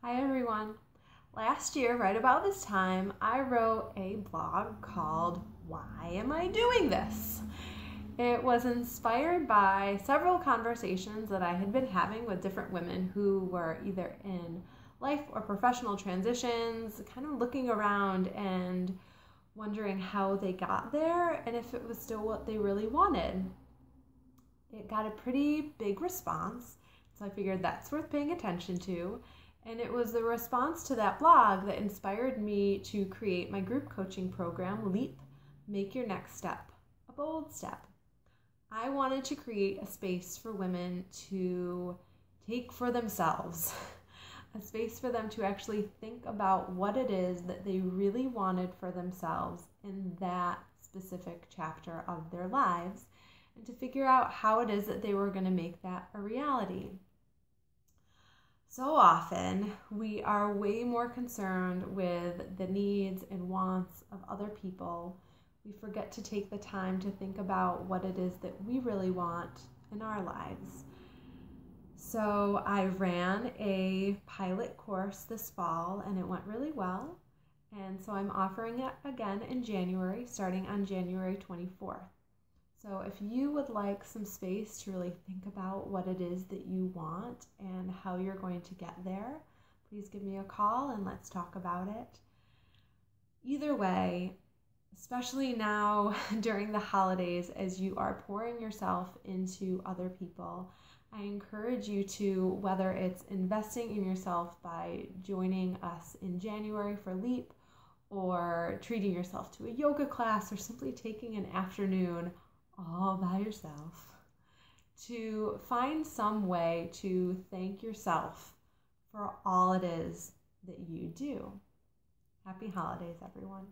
Hi everyone. Last year, right about this time, I wrote a blog called Why Am I Doing This? It was inspired by several conversations that I had been having with different women who were either in life or professional transitions, kind of looking around and wondering how they got there and if it was still what they really wanted. It got a pretty big response, so I figured that's worth paying attention to. And it was the response to that blog that inspired me to create my group coaching program, Leap Make Your Next Step a Bold Step. I wanted to create a space for women to take for themselves, a space for them to actually think about what it is that they really wanted for themselves in that specific chapter of their lives, and to figure out how it is that they were going to make that a reality. So often, we are way more concerned with the needs and wants of other people. We forget to take the time to think about what it is that we really want in our lives. So, I ran a pilot course this fall and it went really well. And so, I'm offering it again in January, starting on January 24th. So, if you would like some space to really think about what it is that you want and how you're going to get there, please give me a call and let's talk about it. Either way, especially now during the holidays, as you are pouring yourself into other people, I encourage you to, whether it's investing in yourself by joining us in January for LEAP, or treating yourself to a yoga class, or simply taking an afternoon all by yourself to find some way to thank yourself for all it is that you do. Happy holidays, everyone.